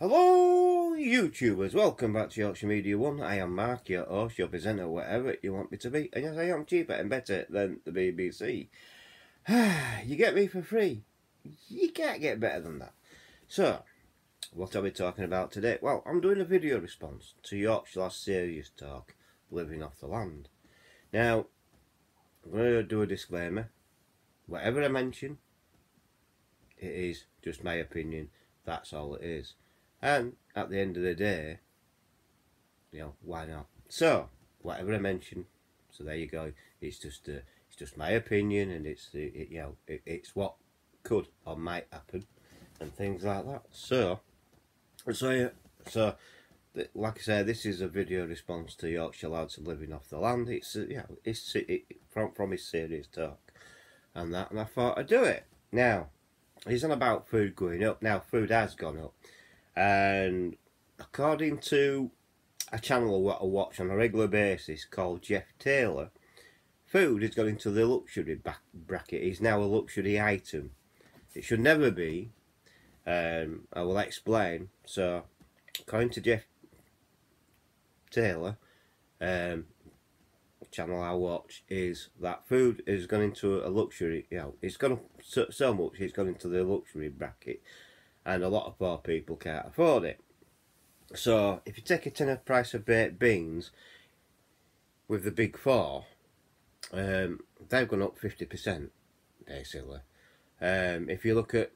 Hello, YouTubers. Welcome back to Yorkshire Media One. I am Mark, your host, your presenter, whatever you want me to be. And yes, I am cheaper and better than the BBC. you get me for free. You can't get better than that. So, what are we talking about today? Well, I'm doing a video response to Yorkshire Lad's serious talk, Living Off the Land. Now, I'm going to do a disclaimer. Whatever I mention, it is just my opinion. That's all it is. And at the end of the day, you know, why not? So, whatever I mention, so there you go. It's just uh, it's just my opinion, and it's uh, it, you know it, it's what could or might happen, and things like that. So, so yeah, so like I say, this is a video response to Yorkshire lads living off the land. It's uh, yeah, it's it, from from his serious talk, and that, and I thought I'd do it. Now, he's on about food going up. Now, food has gone up and according to a channel I watch on a regular basis called Jeff Taylor, food has gone into the luxury bracket. It's now a luxury item. It should never be. Um, I will explain. So, according to Jeff Taylor, um, channel I watch is that food is gone into a luxury. You know, it's gone so, so much. It's gone into the luxury bracket and a lot of poor people can't afford it. So if you take a tenner price of baked beans with the big four, um, they've gone up 50% basically. Um, if you look at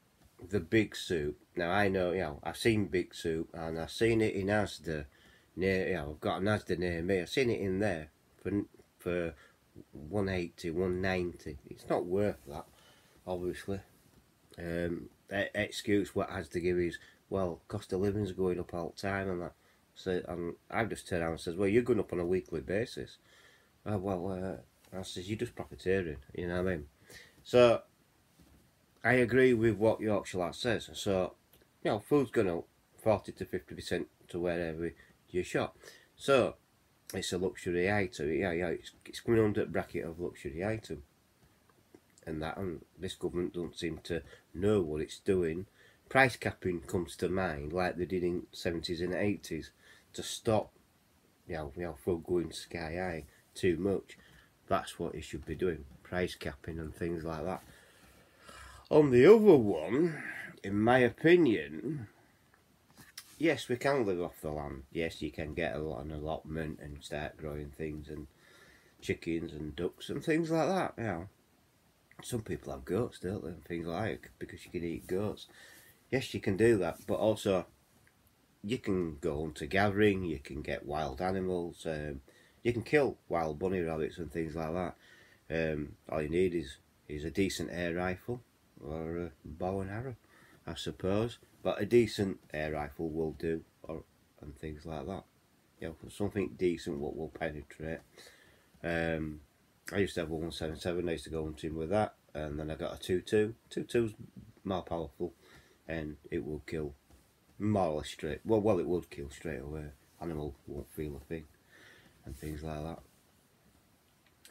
the big soup, now I know, you know, I've seen big soup and I've seen it in Asda near, you know, I've got an Asda near me, I've seen it in there for, for 180, 190. It's not worth that, obviously. Um, excuse what has to give is, well, cost of living's going up all the time and that. So and I've just turned around and says, well, you're going up on a weekly basis. Uh, well, uh, I says, you're just profiteering, you know what I mean? So, I agree with what Yorkshire Lad says. So, you know, food's going up 40 to 50% to wherever you shop. So, it's a luxury item. Yeah, yeah, it's, it's coming under bracket of luxury item and that and this government don't seem to know what it's doing. Price capping comes to mind like they did in 70s and 80s to stop you know, you know, food going sky high too much. That's what it should be doing, price capping and things like that. On the other one, in my opinion, yes, we can live off the land. Yes, you can get a lot an allotment and start growing things and chickens and ducks and things like that, you know some people have goats, don't they, and things like because you can eat goats. Yes, you can do that, but also you can go hunter gathering, you can get wild animals, um, you can kill wild bunny rabbits and things like that. Um, all you need is is a decent air rifle or a bow and arrow, I suppose. But a decent air rifle will do, or and things like that. You know, something decent what will penetrate. Um, I used to have a 177, I used to go hunting with that, and then I got a 2-2. 2-2's more powerful, and it will kill more or less straight. Well, well, it would kill straight away. Animal won't feel a thing, and things like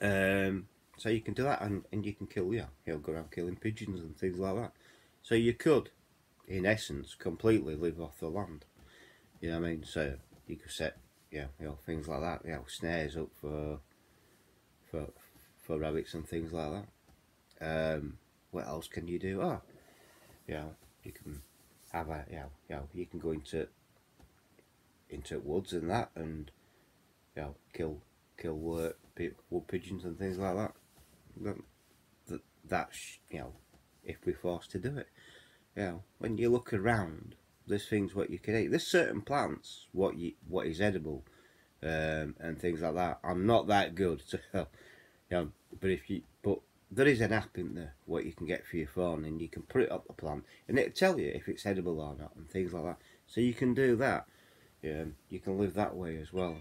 that. Um, so you can do that, and, and you can kill, yeah, know, go around killing pigeons and things like that. So you could, in essence, completely live off the land. You know what I mean? So you could set, yeah, you know, things like that, you know, snares up for for for rabbits and things like that. Um, what else can you do? Oh, yeah, you can have a yeah, yeah, you can go into into woods and that, and you know, kill kill wood, wood pigeons and things like that. That that that's you know, if we're forced to do it. You know, when you look around, there's things what you can eat. There's certain plants what you what is edible, um, and things like that. I'm not that good, yeah, but if you but there is an app in there what you can get for your phone and you can put it up the plant and it'll tell you if it's edible or not and things like that. So you can do that. Yeah, you can live that way as well.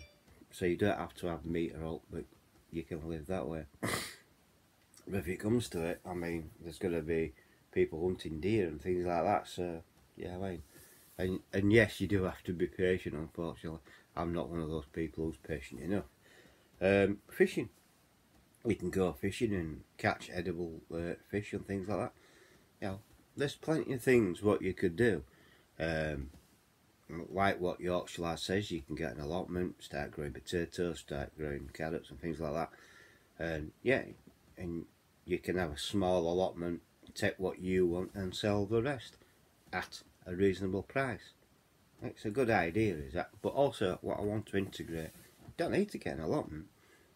So you don't have to have meat or all, but you can live that way. but if it comes to it, I mean, there's going to be people hunting deer and things like that. So yeah, I mean, and and yes, you do have to be patient. Unfortunately, I'm not one of those people who's patient enough. Um, fishing we can go fishing and catch edible uh, fish and things like that. You know, there's plenty of things what you could do. Um, like what Yorkshire Lad says, you can get an allotment, start growing potatoes, start growing carrots and things like that. And yeah, and you can have a small allotment, take what you want and sell the rest at a reasonable price. It's a good idea, is that? But also, what I want to integrate, don't need to get an allotment.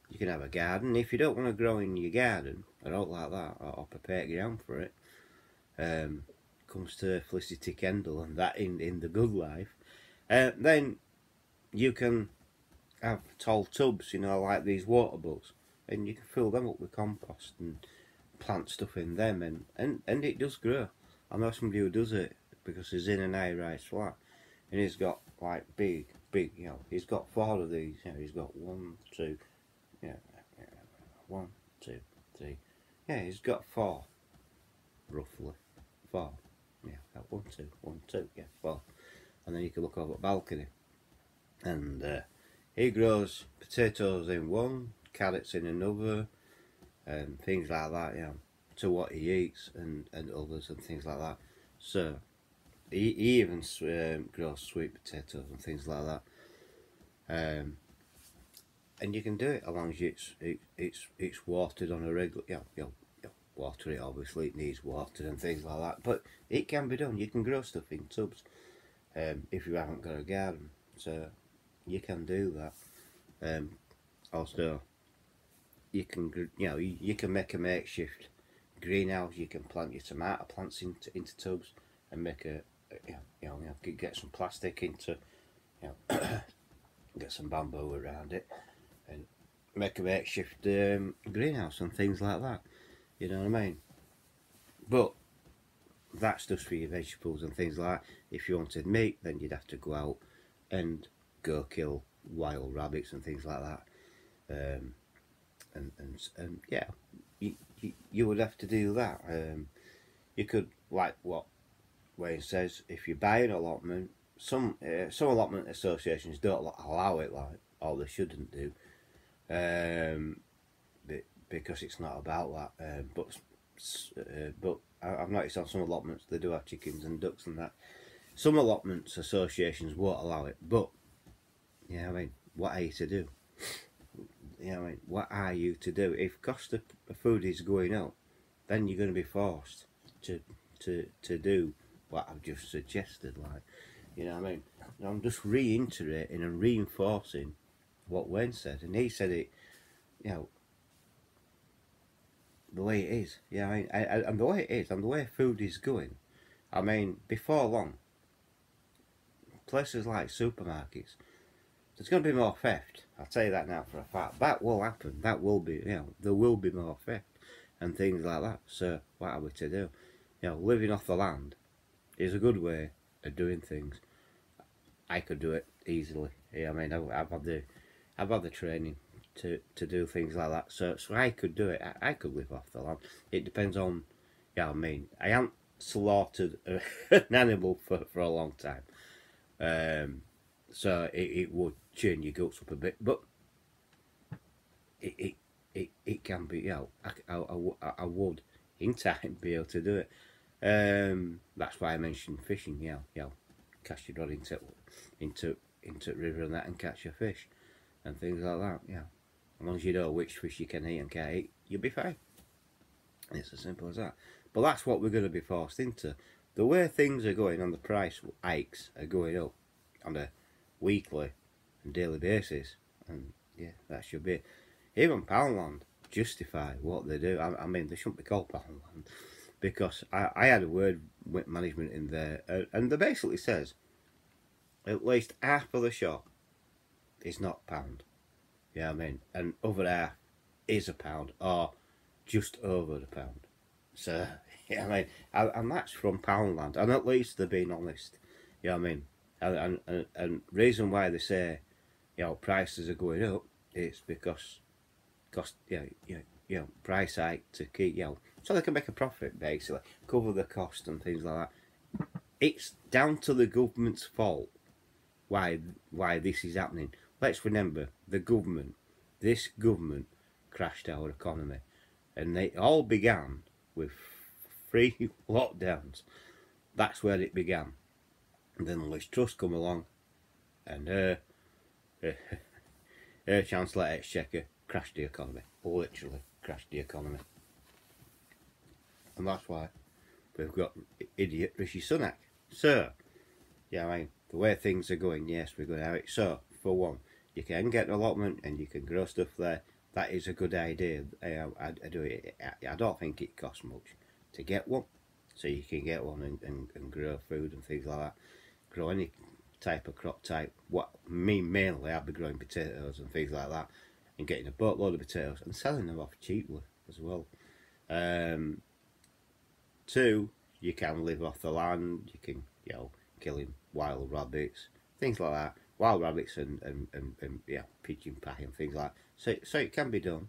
You can have a garden. If you don't want to grow in your garden, I don't like that, or, prepare ground for it, um, comes to Felicity Kendal and that in, in the good life, uh, then you can have tall tubs, you know, like these water bowls, and you can fill them up with compost and plant stuff in them, and, and, and it does grow. I know somebody who does it because he's in an high-rise flat, and he's got like big, big, you know, he's got four of these, you know, he's got one, two, yeah, one, two, three, yeah, he's got four, roughly, four, yeah, one, two, one, two, yeah, four, and then you can look over the balcony, and uh, he grows potatoes in one, carrots in another, and things like that, know, to what he eats and, and others and things like that. So, he, he even um, grows sweet potatoes and things like that. Um, and you can do it as long as it's it, it's it's watered on a regular. Know, you, know, you water it obviously it needs water and things like that. But it can be done. You can grow stuff in tubs um, if you haven't got a garden. So you can do that. Um, also, you can you know you, you can make a makeshift greenhouse. You can plant your tomato plants into into tubs and make a you know, you know get some plastic into you know get some bamboo around it make a makeshift um, greenhouse and things like that. You know what I mean? But that's just for your vegetables and things like that. If you wanted meat, then you'd have to go out and go kill wild rabbits and things like that. Um, and, and and yeah, you, you, you would have to do that. Um, you could like what Wayne says, if you buy an allotment, some uh, some allotment associations don't allow it, like or they shouldn't do, um, because it's not about that. Um, but uh, but I've noticed on some allotments they do have chickens and ducks and that. Some allotments associations won't allow it, but yeah, I mean, what are you to do? You know, I mean, what are you to do if cost of food is going up? Then you're going to be forced to to to do what I've just suggested. Like, you know, what I mean, I'm just reiterating and reinforcing what Wayne said, and he said it, you know, the way it is. Yeah, I mean, I, I, and the way it is, and the way food is going. I mean, before long, places like supermarkets, there's going to be more theft. I'll tell you that now for a fact. That will happen. That will be, you know, there will be more theft and things like that. So, what are we to do? You know, living off the land is a good way of doing things. I could do it easily. Yeah, I mean, I've, I've had the, I've had the training to, to do things like that. So, so I could do it. I, I could live off the land. It depends on, yeah, I mean, I haven't slaughtered an animal for, for a long time. Um, so it, it would churn your guts up a bit, but it, it, it, it can be, know, I, I, I, I would in time be able to do it. Um, that's why I mentioned fishing. Yeah, yeah, cast your rod into into into river and that, and catch your fish, and things like that. Yeah, as long as you know which fish you can eat and can't eat, you'll be fine. It's as simple as that. But that's what we're going to be forced into. The way things are going on the price hikes are going up on a weekly and daily basis, and yeah, that should be even Poundland justify what they do. I, I mean, they shouldn't be called Poundland because I, I had a word with management in there, and they basically says at least half of the shop is not pound. Yeah, I mean, and other half is a pound or just over the pound. So yeah, I mean, and, and that's from Poundland, and at least they're being honest. Yeah, I mean, and and and reason why they say, you know, prices are going up, it's because cost, yeah, you know, you know, price hike to keep, you know so they can make a profit basically, cover the cost and things like that. It's down to the government's fault why why this is happening. Let's remember the government, this government crashed our economy, and they all began with free lockdowns. That's where it began. And then Liz Truss come along, and her, her, her Chancellor Exchequer crashed the economy. Literally crashed the economy. And that's why we've got idiot Rishi Sunak. So, yeah, I mean, the way things are going, yes, we're going to have it. So, for one, you can get an allotment and you can grow stuff there. That is a good idea. I, I, I do it. I, I, don't think it costs much to get one. So you can get one and, and, and grow food and things like that. Grow any type of crop type. What me mainly, I'll be growing potatoes and things like that, and getting a boatload of potatoes and selling them off cheaply as well. Um, two, you can live off the land. You can, you know, killing wild rabbits, things like that. Wild rabbits and and, and, and yeah, pigeon pie and things like that. So so it can be done.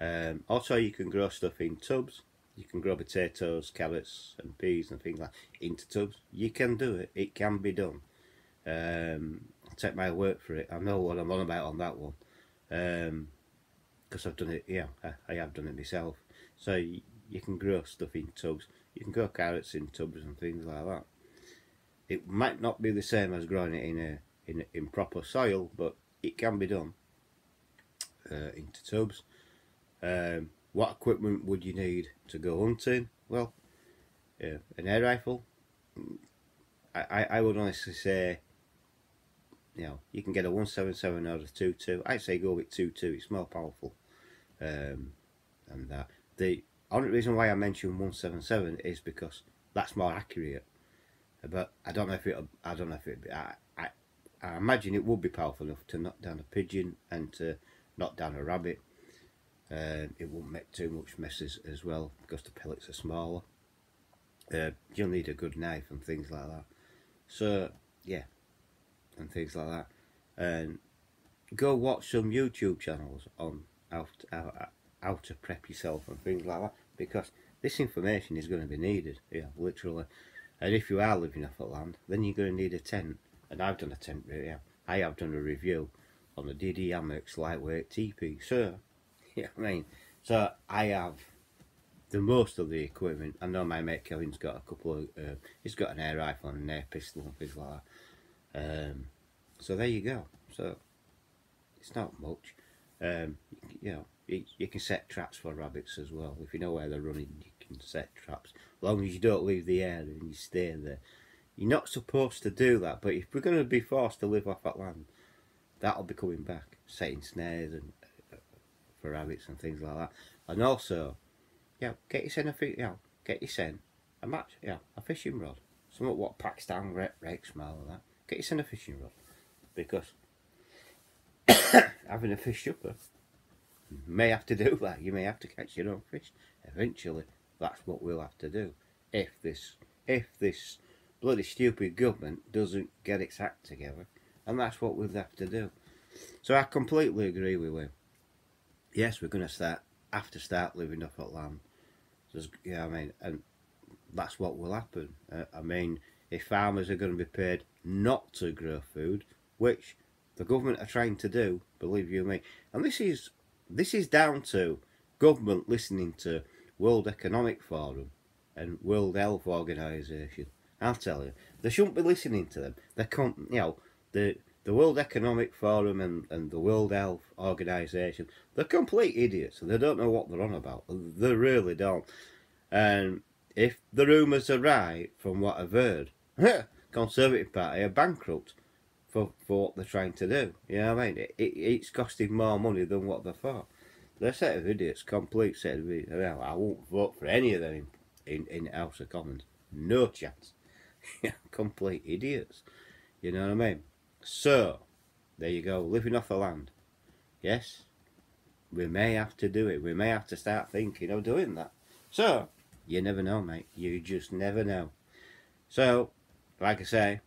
Um, also, you can grow stuff in tubs. You can grow potatoes, carrots, and peas and things like that into tubs. You can do it. It can be done. Um, take my word for it. I know what I'm on about on that one. Because um, I've done it, yeah, I, I, have done it myself. So you, you can grow stuff in tubs. You can grow carrots in tubs and things like that. It might not be the same as growing it in a in, in proper soil, but it can be done uh, into tubs. Um, what equipment would you need to go hunting? Well, uh, an air rifle. I, I would honestly say, you know, you can get a 177 or a 22. I'd say go with 22, it's more powerful. Um, and that. The only reason why I mention 177 is because that's more accurate. But I don't know if it. I don't know if it. I, I, imagine it would be powerful enough to knock down a pigeon and to knock down a rabbit. Um, it won't make too much messes as well because the pellets are smaller. Uh, you'll need a good knife and things like that. So yeah, and things like that. And go watch some YouTube channels on how to, how to prep yourself and things like that because this information is going to be needed. Yeah, literally. And if you are living off the land, then you're going to need a tent. And I've done a review. I have done a review on the DD Hammocks lightweight teepee. So, yeah, I mean, so I have the most of the equipment. I know my mate Kevin's got a couple of, uh, he's got an air rifle and an air pistol and things like that. Um, so there you go. So it's not much. Um, you know, you, you can set traps for rabbits as well. If you know where they're running, you can set traps. As long as you don't leave the area and you stay there. You're not supposed to do that, but if we're going to be forced to live off that land, that'll be coming back. Setting snares and uh, for rabbits and things like that. And also, yeah, get yourself a you know, get yourself a match, yeah, a fishing rod. Something what Pakistan rakes smell and that. Get yourself a fishing rod. Because having a fish supper may have to do that. You may have to catch your own fish. Eventually, that's what we'll have to do. If this, if this bloody stupid government doesn't get its act together, and that's what we'll have to do. So I completely agree with him. Yes, we're going to start have to start living off that land. Just, yeah, I mean, and that's what will happen. Uh, I mean, if farmers are going to be paid not to grow food, which the government are trying to do, believe you me, and this is this is down to government listening to World Economic Forum and World Health Organization. I'll tell you, they shouldn't be listening to them. They can't, you know, the the World Economic Forum and, and the World Health Organization, they're complete idiots. They don't know what they're on about. They really don't. And if the rumours are right, from what I've heard, Conservative Party are bankrupt for, for what they're trying to do. You know what I mean? It, it, it's costing more money than what they thought. They're a set of idiots, complete set of idiots. Well, I won't vote for any of them in, in, in House of Commons. No chance. complete idiots. You know what I mean? So, there you go, living off the land. Yes, we may have to do it. We may have to start thinking of doing that. So, you never know, mate. You just never know. So, like I say,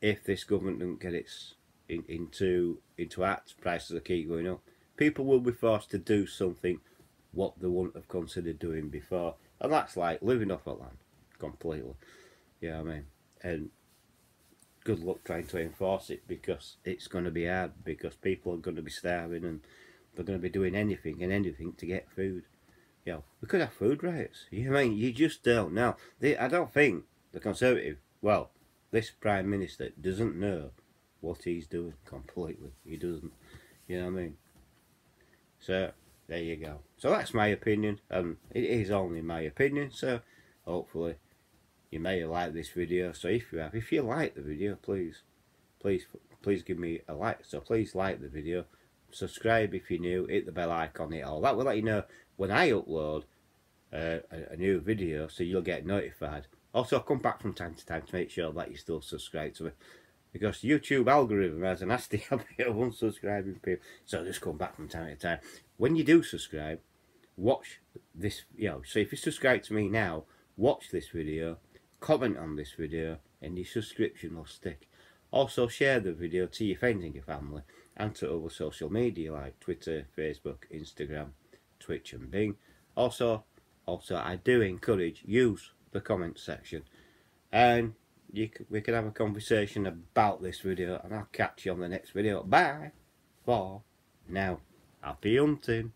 if this government doesn't get its in, into into act, prices will keep going up. People will be forced to do something what they wouldn't have considered doing before, and that's like living off that land completely. Yeah, you know I mean, and good luck trying to enforce it because it's going to be hard because people are going to be starving and they're going to be doing anything and anything to get food. You know, we could have food riots. You know I mean, you just don't know. They, I don't think the Conservative, well, this Prime Minister doesn't know what he's doing completely. He doesn't. You know what I mean? So, there you go. So that's my opinion, and it is only my opinion, so hopefully you may liked this video. So if you have, if you like the video, please, please, please give me a like. So please like the video, subscribe if you're new, hit the bell icon, it all. That will let you know when I upload uh, a, a new video, so you'll get notified. Also, come back from time to time to make sure that you're still subscribed to me. Because YouTube algorithm has a nasty habit of unsubscribing people. So just come back from time to time. When you do subscribe, watch this, you know, so if you subscribe to me now, watch this video, comment on this video, and your subscription will stick. Also share the video to your friends and your family, and to other social media like Twitter, Facebook, Instagram, Twitch and Bing. Also, also I do encourage use the comment section and you we can have a conversation about this video and I'll catch you on the next video. Bye for now. Happy hunting.